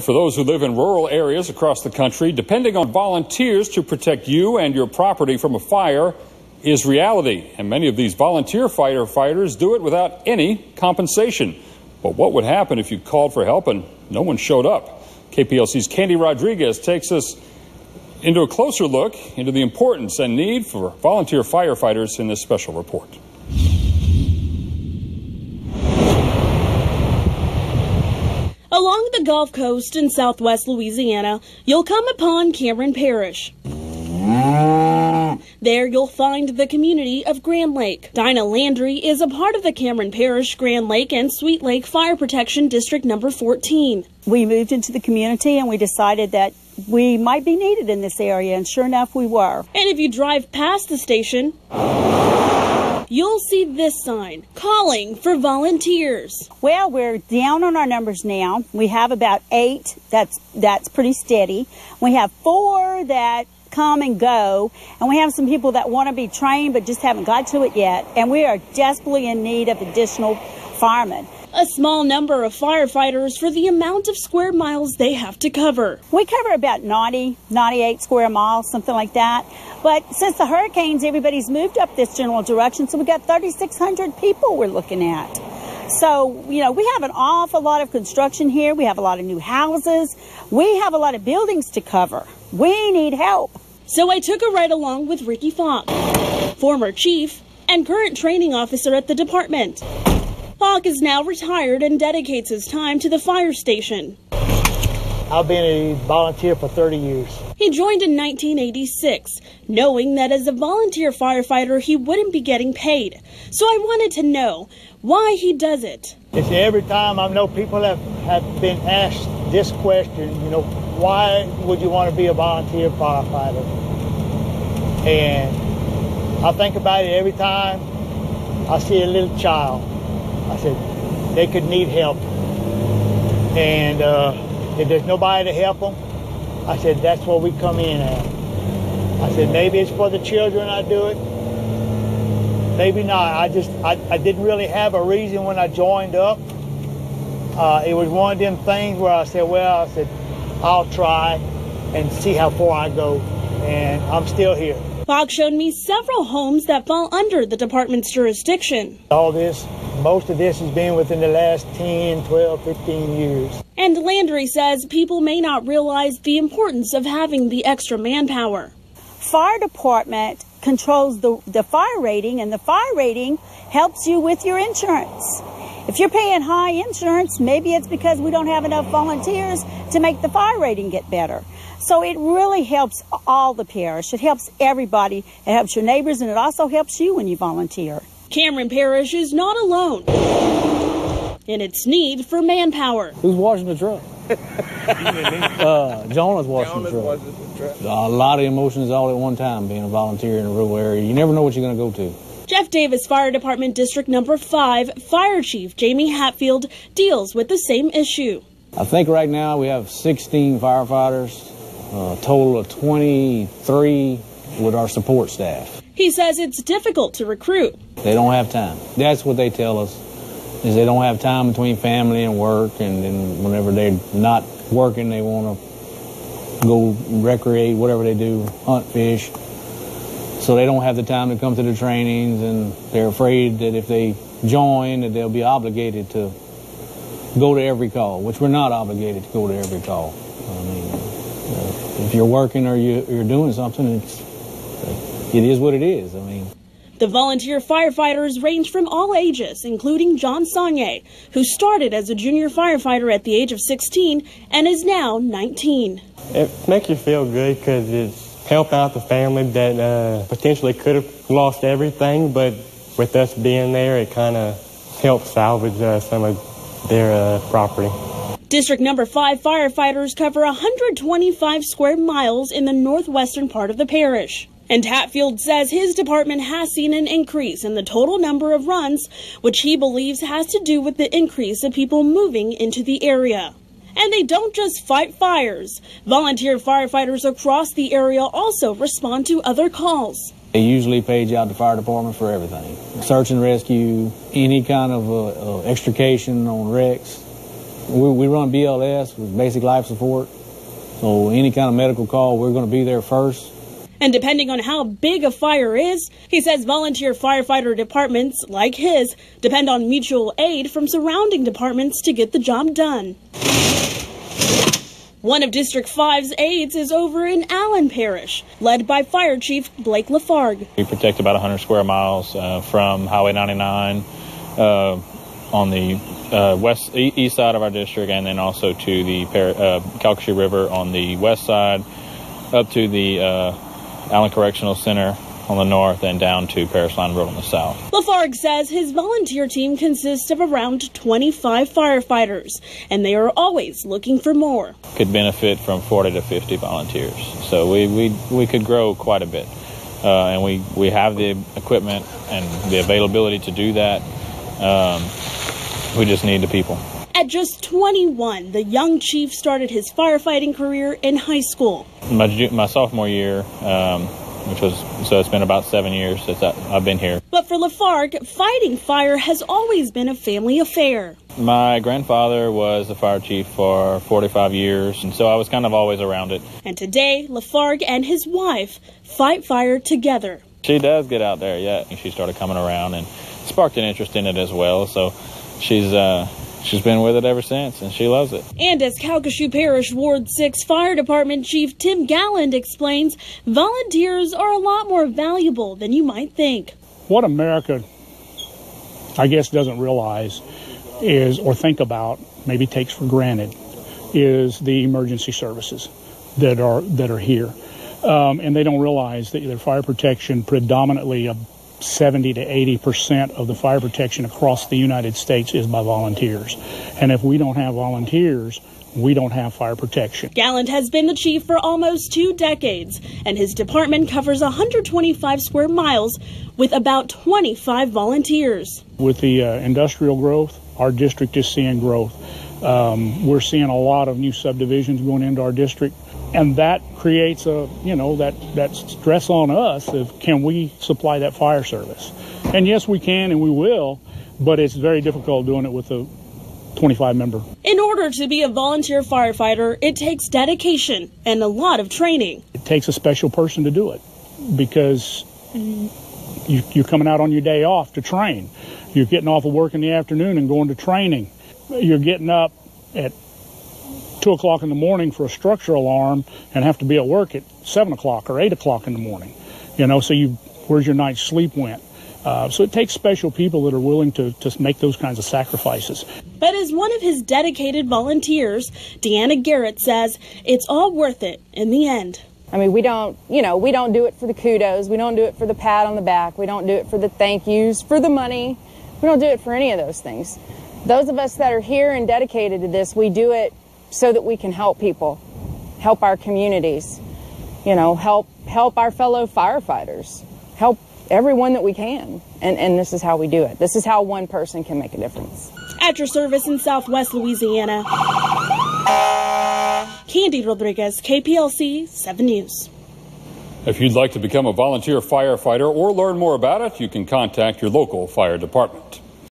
For those who live in rural areas across the country, depending on volunteers to protect you and your property from a fire is reality. And many of these volunteer firefighters do it without any compensation. But what would happen if you called for help and no one showed up? KPLC's Candy Rodriguez takes us into a closer look into the importance and need for volunteer firefighters in this special report. Along the Gulf Coast in southwest Louisiana, you'll come upon Cameron Parish. There you'll find the community of Grand Lake. Dinah Landry is a part of the Cameron Parish, Grand Lake, and Sweet Lake Fire Protection District number 14. We moved into the community and we decided that we might be needed in this area, and sure enough, we were. And if you drive past the station, you'll see this sign calling for volunteers. Well, we're down on our numbers now. We have about eight. That's that's pretty steady. We have four that come and go, and we have some people that want to be trained but just haven't got to it yet. And we are desperately in need of additional firemen. A small number of firefighters for the amount of square miles they have to cover. We cover about 90, 98 square miles, something like that. But since the hurricanes, everybody's moved up this general direction, so we got 3,600 people we're looking at. So, you know, we have an awful lot of construction here. We have a lot of new houses. We have a lot of buildings to cover. We need help. So I took a ride along with Ricky Falk, former chief and current training officer at the department. Falk is now retired and dedicates his time to the fire station. I've been a volunteer for 30 years. He joined in 1986, knowing that as a volunteer firefighter he wouldn't be getting paid. So I wanted to know why he does it. It's every time I know people have, have been asked this question, you know, why would you want to be a volunteer firefighter? And I think about it every time I see a little child. I said, they could need help. And uh, if there's nobody to help them, I said, that's where we come in at. I said, maybe it's for the children I do it. Maybe not. I just, I, I didn't really have a reason when I joined up. Uh, it was one of them things where I said, well, I said, I'll try and see how far I go. And I'm still here. Falk showed me several homes that fall under the department's jurisdiction. All this, most of this has been within the last 10, 12, 15 years. And Landry says people may not realize the importance of having the extra manpower. Fire department controls the, the fire rating, and the fire rating helps you with your insurance. If you're paying high insurance, maybe it's because we don't have enough volunteers to make the fire rating get better. So it really helps all the parish. It helps everybody. It helps your neighbors, and it also helps you when you volunteer. Cameron Parish is not alone in its need for manpower. Who's washing the truck? uh, Jonah's washing Jonah's the truck. washing the truck. A lot of emotions all at one time being a volunteer in a rural area. You never know what you're going to go to. Jeff Davis Fire Department District Number 5 Fire Chief Jamie Hatfield deals with the same issue. I think right now we have 16 firefighters, a total of 23 with our support staff. He says it's difficult to recruit. They don't have time. That's what they tell us, is they don't have time between family and work, and then whenever they're not working, they want to go recreate, whatever they do, hunt, fish. So they don't have the time to come to the trainings, and they're afraid that if they join, that they'll be obligated to go to every call, which we're not obligated to go to every call. I mean, uh, if you're working or you, you're doing something, it's it is what it is. I mean. The volunteer firefighters range from all ages, including John Sonye, who started as a junior firefighter at the age of 16 and is now 19. It makes you feel good because it's help out the family that uh, potentially could have lost everything, but with us being there, it kind of helps salvage uh, some of their uh, property. District number 5 firefighters cover 125 square miles in the northwestern part of the parish. And Hatfield says his department has seen an increase in the total number of runs, which he believes has to do with the increase of people moving into the area. And they don't just fight fires. Volunteer firefighters across the area also respond to other calls. They usually page out the fire department for everything. Search and rescue, any kind of uh, uh, extrication on wrecks. we, we run BLS, with basic life support. So any kind of medical call, we're going to be there first. And depending on how big a fire is, he says volunteer firefighter departments like his depend on mutual aid from surrounding departments to get the job done. One of District 5's aides is over in Allen Parish, led by Fire Chief Blake Lafargue. We protect about 100 square miles uh, from Highway 99 uh, on the uh, west east side of our district, and then also to the uh, Calcasieu River on the west side, up to the uh, Allen Correctional Center on the north and down to Parish Line Road on the south. Lafargue says his volunteer team consists of around 25 firefighters, and they are always looking for more. Could benefit from 40 to 50 volunteers, so we, we, we could grow quite a bit. Uh, and we, we have the equipment and the availability to do that. Um, we just need the people. At just 21, the young chief started his firefighting career in high school. My, my sophomore year, um, which was so it's been about seven years since I, have been here. But for Lafargue, fighting fire has always been a family affair. My grandfather was the fire chief for 45 years, and so I was kind of always around it. And today, Lafargue and his wife fight fire together. She does get out there, yeah. She started coming around and sparked an interest in it as well. So she's uh, She's been with it ever since, and she loves it. And as Calcasieu Parish Ward 6 Fire Department Chief Tim Galland explains, volunteers are a lot more valuable than you might think. What America, I guess, doesn't realize is, or think about, maybe takes for granted, is the emergency services that are that are here. Um, and they don't realize that their fire protection predominantly 70 to 80 percent of the fire protection across the United States is by volunteers. And if we don't have volunteers, we don't have fire protection. Galland has been the chief for almost two decades, and his department covers 125 square miles with about 25 volunteers. With the uh, industrial growth, our district is seeing growth. Um, we're seeing a lot of new subdivisions going into our district and that creates a you know that that stress on us of can we supply that fire service? And yes we can and we will but it's very difficult doing it with a 25 member. In order to be a volunteer firefighter it takes dedication and a lot of training. It takes a special person to do it because you, you're coming out on your day off to train. You're getting off of work in the afternoon and going to training. You're getting up at two o'clock in the morning for a structure alarm and have to be at work at seven o'clock or eight o'clock in the morning. You know, so you where's your night's sleep went. Uh, so it takes special people that are willing to, to make those kinds of sacrifices. But as one of his dedicated volunteers, Deanna Garrett says it's all worth it in the end. I mean, we don't, you know, we don't do it for the kudos. We don't do it for the pat on the back. We don't do it for the thank yous, for the money. We don't do it for any of those things. Those of us that are here and dedicated to this, we do it so that we can help people, help our communities, you know, help help our fellow firefighters, help everyone that we can. And, and this is how we do it. This is how one person can make a difference. At your service in Southwest Louisiana, Candy Rodriguez, KPLC 7 News. If you'd like to become a volunteer firefighter or learn more about it, you can contact your local fire department.